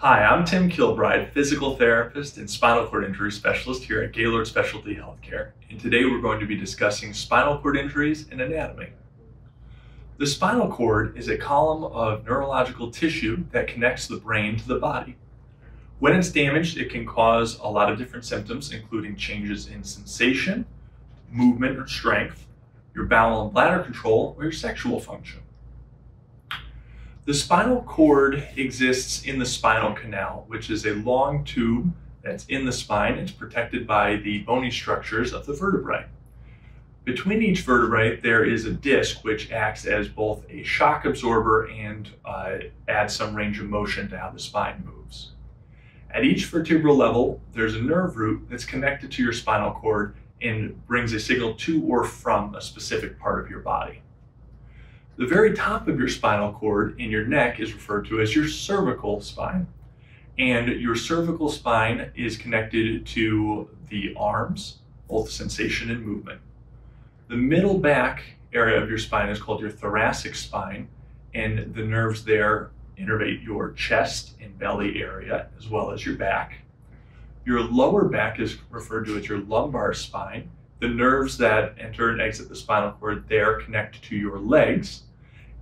Hi, I'm Tim Kilbride, physical therapist and spinal cord injury specialist here at Gaylord Specialty Healthcare. And today we're going to be discussing spinal cord injuries and anatomy. The spinal cord is a column of neurological tissue that connects the brain to the body. When it's damaged, it can cause a lot of different symptoms, including changes in sensation, movement or strength, your bowel and bladder control, or your sexual function. The spinal cord exists in the spinal canal, which is a long tube that's in the spine. It's protected by the bony structures of the vertebrae. Between each vertebrae, there is a disc which acts as both a shock absorber and uh, adds some range of motion to how the spine moves. At each vertebral level, there's a nerve root that's connected to your spinal cord and brings a signal to or from a specific part of your body. The very top of your spinal cord in your neck is referred to as your cervical spine. And your cervical spine is connected to the arms, both sensation and movement. The middle back area of your spine is called your thoracic spine, and the nerves there innervate your chest and belly area as well as your back. Your lower back is referred to as your lumbar spine. The nerves that enter and exit the spinal cord there connect to your legs,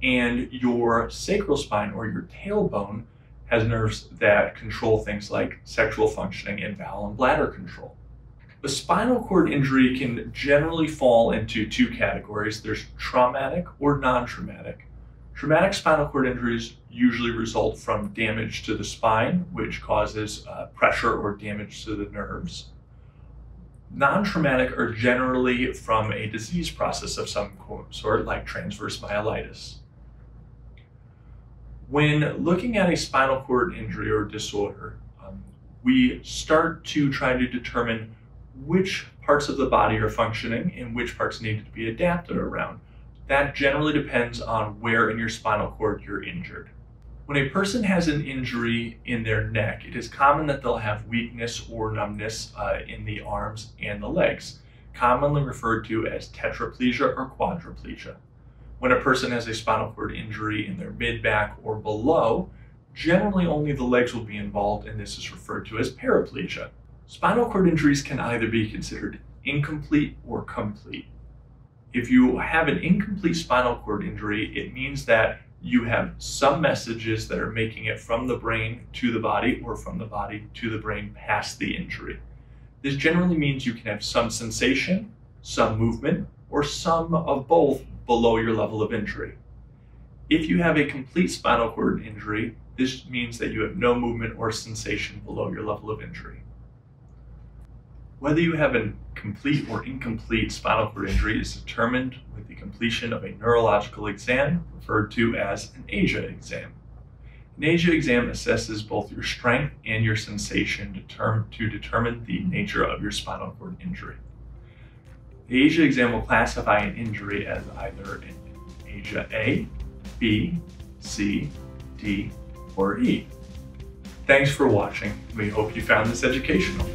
and your sacral spine or your tailbone has nerves that control things like sexual functioning and bowel and bladder control. A spinal cord injury can generally fall into two categories. There's traumatic or non-traumatic. Traumatic spinal cord injuries usually result from damage to the spine, which causes uh, pressure or damage to the nerves. Non-traumatic are generally from a disease process of some sort, like transverse myelitis. When looking at a spinal cord injury or disorder, um, we start to try to determine which parts of the body are functioning and which parts need to be adapted around. That generally depends on where in your spinal cord you're injured. When a person has an injury in their neck, it is common that they'll have weakness or numbness uh, in the arms and the legs, commonly referred to as tetraplegia or quadriplegia. When a person has a spinal cord injury in their mid back or below, generally only the legs will be involved, and this is referred to as paraplegia. Spinal cord injuries can either be considered incomplete or complete. If you have an incomplete spinal cord injury, it means that you have some messages that are making it from the brain to the body or from the body to the brain past the injury. This generally means you can have some sensation, some movement, or some of both below your level of injury. If you have a complete spinal cord injury, this means that you have no movement or sensation below your level of injury. Whether you have a complete or incomplete spinal cord injury is determined with the completion of a neurological exam referred to as an ASIA exam. An ASIA exam assesses both your strength and your sensation to determine the nature of your spinal cord injury. The ASIA exam will classify an injury as either an ASIA A, B, C, D, or E. Thanks for watching. We hope you found this educational.